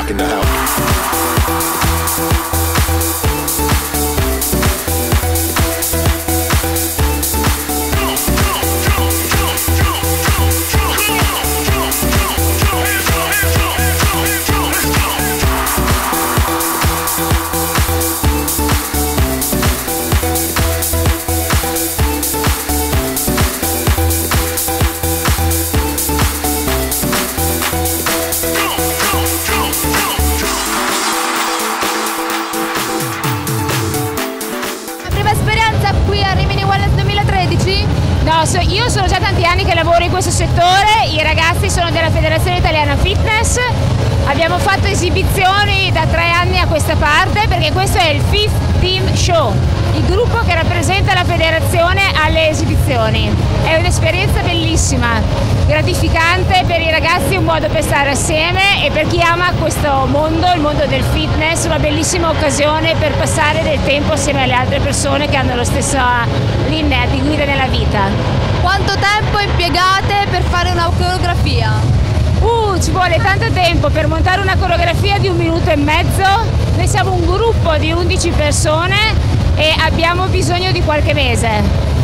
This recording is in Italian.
rocking the house. Qui a Rimini Wellness 2013? No, so- io sono già tanti anni che lavoro in questo settore, i ragazzi sono della Federazione Italiana Fitness, abbiamo fatto esibizioni da tre anni a questa parte perché questo è il Fifth Team Show, il gruppo che rappresenta la federazione alle esibizioni. È un'esperienza bellissima, gratificante per i ragazzi, un modo per stare assieme e per chi ama questo mondo, il mondo del fitness, una bellissima occasione per passare del tempo assieme alle altre persone che hanno la stessa linea di guida nella vita. Quanto tempo impiegate per fare una coreografia? Uh, ci vuole tanto tempo per montare una coreografia di un minuto e mezzo. Noi siamo un gruppo di 11 persone e abbiamo bisogno di qualche mese.